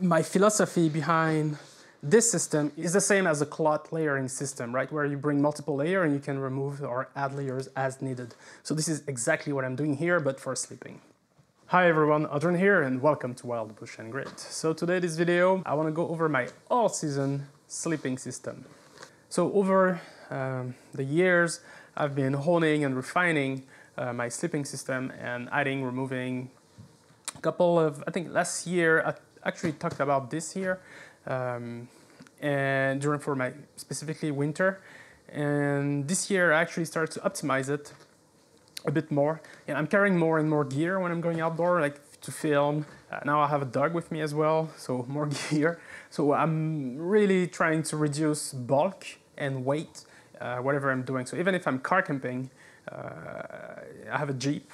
my philosophy behind this system is the same as a cloth layering system, right? Where you bring multiple layer and you can remove or add layers as needed. So this is exactly what I'm doing here, but for sleeping. Hi everyone, Adrian here and welcome to Wild Bush and Grit. So today this video, I want to go over my all-season sleeping system. So over um, the years, I've been honing and refining uh, my sleeping system and adding, removing a couple of, I think last year, actually talked about this here, um, and during for my specifically winter. And this year I actually started to optimize it a bit more. And I'm carrying more and more gear when I'm going outdoor, like to film. Uh, now I have a dog with me as well, so more gear. So I'm really trying to reduce bulk and weight, uh, whatever I'm doing. So even if I'm car camping, uh, I have a Jeep,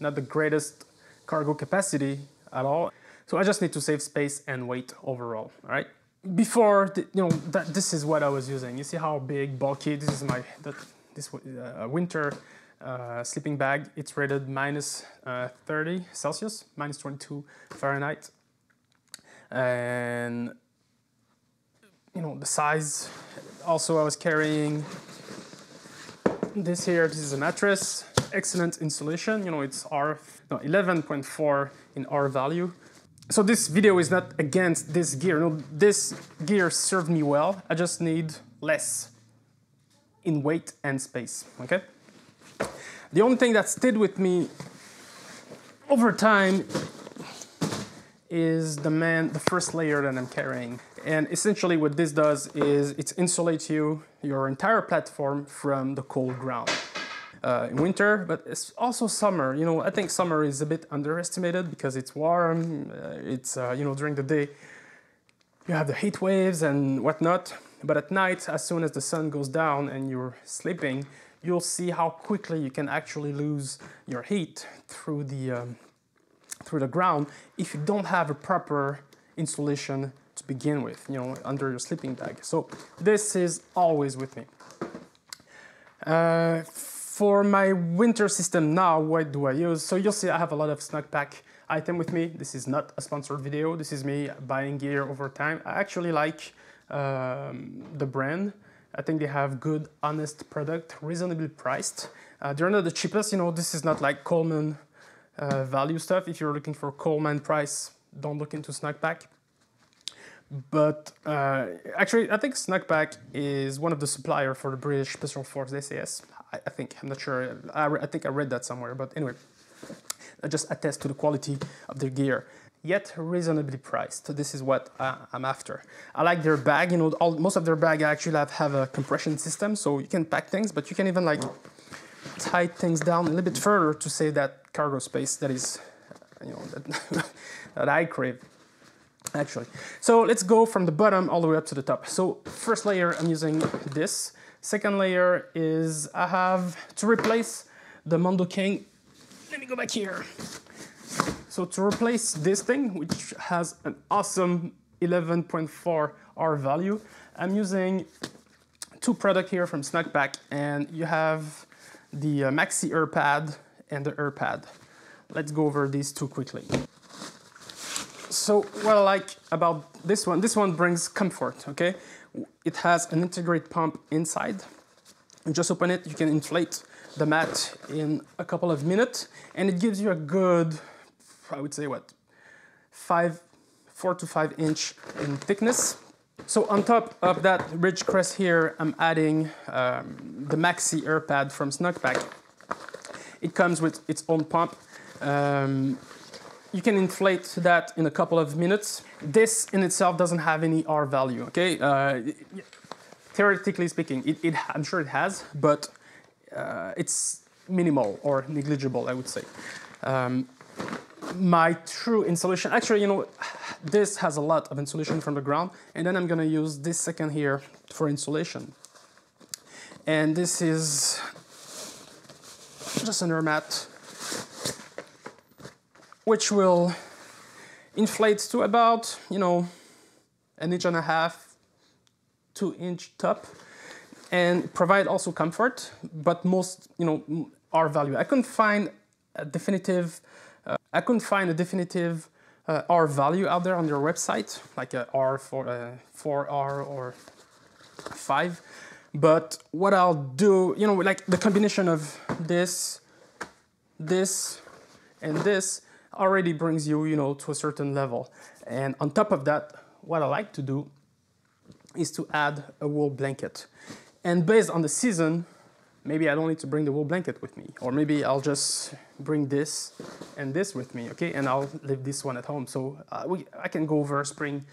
not the greatest cargo capacity at all. So I just need to save space and weight overall, all right? Before, the, you know, that, this is what I was using. You see how big, bulky, this is my, that, this uh, winter uh, sleeping bag. It's rated minus, uh, 30 Celsius, minus 22 Fahrenheit. And, you know, the size, also I was carrying this here, this is a mattress, excellent insulation, you know, it's R, no, 11.4 in R value so this video is not against this gear. No, this gear served me well. I just need less in weight and space, okay? The only thing that stayed with me over time is the man, the first layer that I'm carrying. And essentially what this does is it insulates you, your entire platform from the cold ground uh, in winter, but it's also summer. You know, I think summer is a bit underestimated because it's warm. Uh, it's uh, you know during the day you have the heat waves and whatnot, but at night, as soon as the sun goes down and you're sleeping, you'll see how quickly you can actually lose your heat through the um, through the ground if you don't have a proper insulation to begin with, you know, under your sleeping bag. So this is always with me. Uh, for my winter system now, what do I use? So you'll see I have a lot of Snugpak item with me. This is not a sponsored video. This is me buying gear over time. I actually like um, the brand. I think they have good, honest product, reasonably priced. Uh, they're not the cheapest, you know, this is not like Coleman uh, value stuff. If you're looking for Coleman price, don't look into Snugpak. But uh, actually, I think Snugpak is one of the supplier for the British Special Force SAS. I, I think, I'm not sure, I, I, think I read that somewhere, but anyway, I just attest to the quality of their gear. Yet reasonably priced. This is what uh, I'm after. I like their bag. You know, all, most of their bag actually have, have a compression system, so you can pack things, but you can even like tie things down a little bit further to save that cargo space that is, you know, that, that I crave actually. So let's go from the bottom all the way up to the top. So first layer, I'm using this. Second layer is I have to replace the Mondo King. Let me go back here. So to replace this thing, which has an awesome 11.4 R value, I'm using two products here from Snugpak, and you have the uh, Maxi Air Pad and the Air Pad. Let's go over these two quickly. So what I like about this one, this one brings comfort, okay? It has an integrated pump inside. You just open it, you can inflate the mat in a couple of minutes, and it gives you a good, I would say what, five, four to five inch in thickness. So on top of that RidgeRest here, I'm adding um, the Maxi Air Pad from Snugpak. It comes with its own pump. Um, you can inflate that in a couple of minutes. This in itself doesn't have any R value, okay? Uh, theoretically speaking, it, it, I'm sure it has, but uh, it's minimal or negligible, I would say. Um, my true insulation, actually, you know, this has a lot of insulation from the ground, and then I'm gonna use this second here for insulation. And this is just air mat which will inflate to about, you know, an inch and a half, two inch top, and provide also comfort, but most, you know, R value. I couldn't find a definitive, uh, I couldn't find a definitive uh, R value out there on your website, like a R for uh, 4R or 5. But what I'll do, you know, like the combination of this, this, and this already brings you, you know, to a certain level. And on top of that, what I like to do is to add a wool blanket. And based on the season, maybe I don't need to bring the wool blanket with me, or maybe I'll just bring this and this with me, okay? And I'll leave this one at home. So uh, we, I can go over spring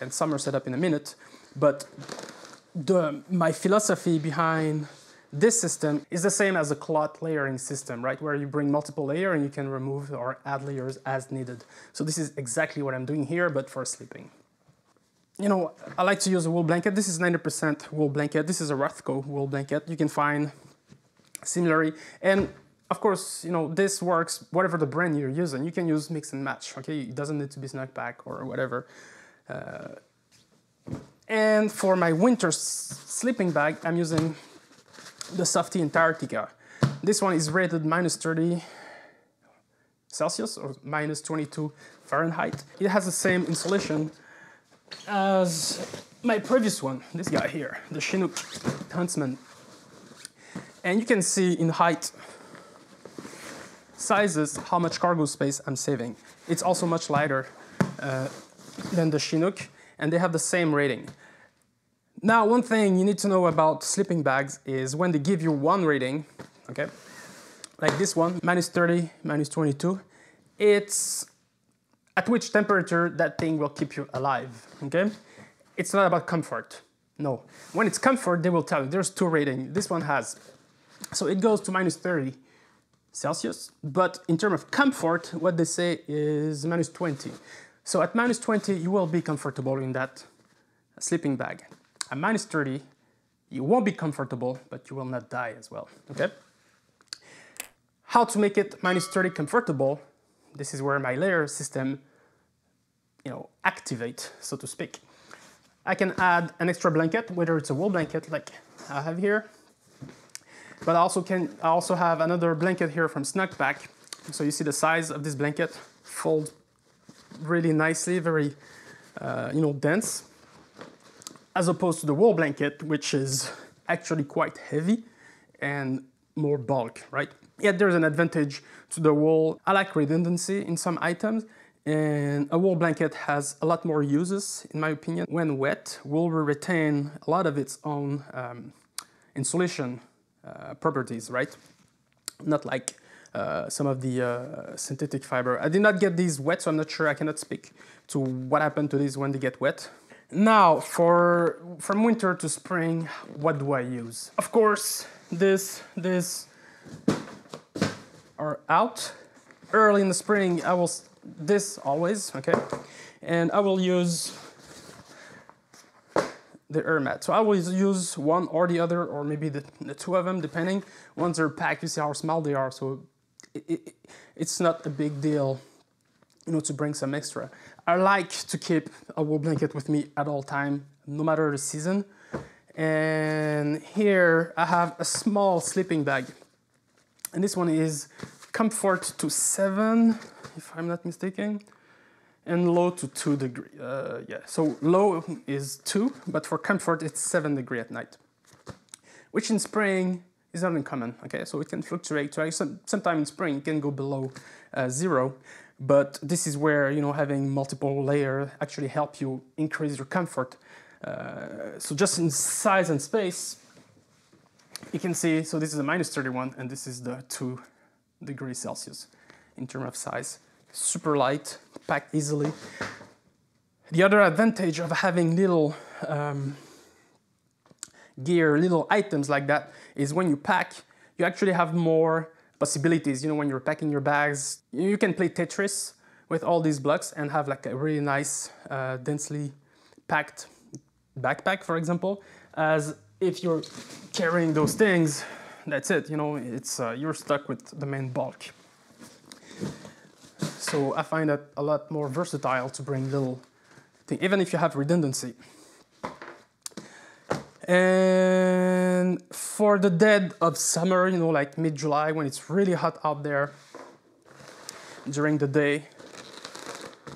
and summer setup in a minute, but the, my philosophy behind this system is the same as a cloth layering system, right? Where you bring multiple layer and you can remove or add layers as needed. So this is exactly what I'm doing here, but for sleeping. You know, I like to use a wool blanket. This is 90% wool blanket. This is a Rothco wool blanket. You can find similarly. And of course, you know, this works whatever the brand you're using. You can use mix and match, okay? It doesn't need to be Snugpak or whatever. Uh, and for my winter sleeping bag, I'm using the Softie Antarctica. This one is rated minus 30 Celsius or minus 22 Fahrenheit. It has the same insulation as my previous one, this guy here, the Chinook Huntsman. And you can see in height sizes how much cargo space I'm saving. It's also much lighter uh, than the Chinook and they have the same rating. Now, one thing you need to know about sleeping bags is when they give you one rating, okay, like this one, minus 30, minus 22, it's at which temperature that thing will keep you alive, okay? It's not about comfort, no. When it's comfort, they will tell you, there's two rating, this one has. So it goes to minus 30 Celsius, but in terms of comfort, what they say is minus 20. So at minus 20, you will be comfortable in that sleeping bag. At minus 30, you won't be comfortable, but you will not die as well, okay? How to make it minus 30 comfortable, this is where my layer system, you know, activate, so to speak. I can add an extra blanket, whether it's a wool blanket like I have here, but I also can I also have another blanket here from Snugpak. So you see the size of this blanket fold really nicely, very uh, you know dense as opposed to the wool blanket, which is actually quite heavy and more bulk, right? Yet there's an advantage to the wool. I like redundancy in some items, and a wool blanket has a lot more uses, in my opinion. When wet, wool will retain a lot of its own um, insulation uh, properties, right? Not like uh, some of the uh, synthetic fiber. I did not get these wet, so I'm not sure I cannot speak to what happened to these when they get wet. Now, for from winter to spring, what do I use? Of course, this, this are out. Early in the spring, I will, this always, okay? And I will use the air mat. So I will use one or the other, or maybe the, the two of them, depending. Once they're packed, you see how small they are, so it, it, it's not a big deal, you know, to bring some extra. I like to keep a wool blanket with me at all time, no matter the season. And here I have a small sleeping bag. And this one is comfort to seven, if I'm not mistaken, and low to two degree. Uh, yeah, so low is two, but for comfort it's seven degree at night, which in spring is not uncommon. Okay, so it can fluctuate. So sometime in spring it can go below uh, zero, but this is where you know having multiple layer actually help you increase your comfort. Uh, so just in size and space, you can see, so this is a minus 31 and this is the 2 degrees Celsius in terms of size. Super light, packed easily. The other advantage of having little um, gear, little items like that is when you pack, you actually have more possibilities. You know, when you're packing your bags, you can play Tetris with all these blocks and have like a really nice, uh, densely packed backpack, for example. As if you're carrying those things, that's it. You know, it's uh, you're stuck with the main bulk. So I find that a lot more versatile to bring little thing, even if you have redundancy. And for the dead of summer, you know, like mid-July when it's really hot out there during the day,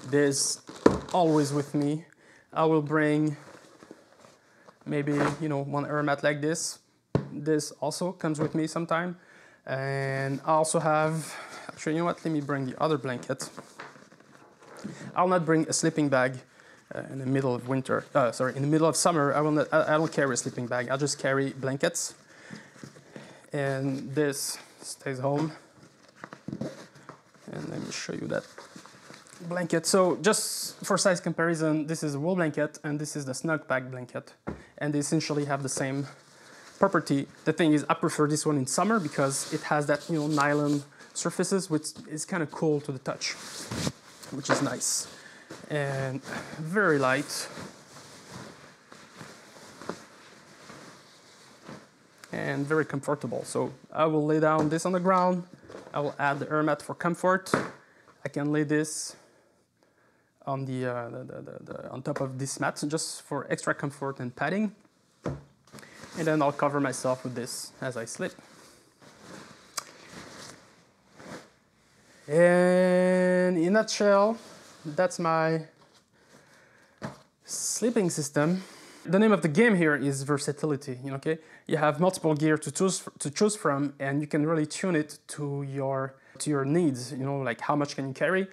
this always with me. I will bring maybe, you know, one air mat like this. This also comes with me sometime. And I also have, actually, you know what, let me bring the other blanket. I'll not bring a sleeping bag uh, in the middle of winter, uh, sorry, in the middle of summer, I, will not, I, I don't carry a sleeping bag. I'll just carry blankets. And this stays home. And let me show you that blanket. So just for size comparison, this is a wool blanket and this is the Snugpak blanket. And they essentially have the same property. The thing is, I prefer this one in summer because it has that, you know, nylon surfaces, which is kind of cool to the touch, which is nice. And very light. And very comfortable. So I will lay down this on the ground. I will add the air mat for comfort. I can lay this on the, uh, the, the, the, on top of this mat just for extra comfort and padding. And then I'll cover myself with this as I sleep. And in a nutshell, that's my sleeping system. The name of the game here is versatility. Okay, you have multiple gear to choose to choose from, and you can really tune it to your to your needs. You know, like how much can you carry,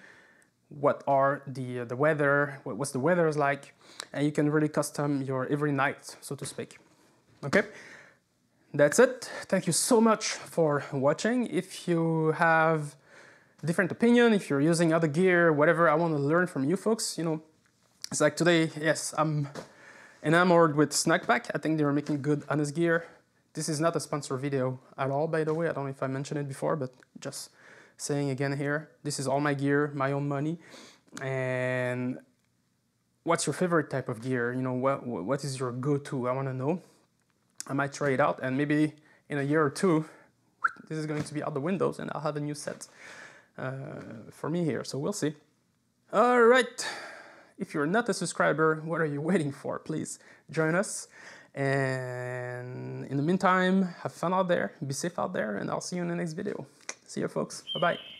what are the the weather, what's the weather is like, and you can really custom your every night, so to speak. Okay, that's it. Thank you so much for watching. If you have different opinion, if you're using other gear, whatever, I want to learn from you folks. You know, it's like today, yes, I'm enamored with Snugpak. I think they're making good honest gear. This is not a sponsor video at all, by the way. I don't know if I mentioned it before, but just saying again here, this is all my gear, my own money. And what's your favorite type of gear? You know, what, what is your go-to? I want to know. I might try it out and maybe in a year or two, this is going to be out the windows and I'll have a new set Uh, for me here. So we'll see. All right. If you're not a subscriber, what are you waiting for? Please join us. And in the meantime, have fun out there, be safe out there, and I'll see you in the next video. See you folks. Bye-bye.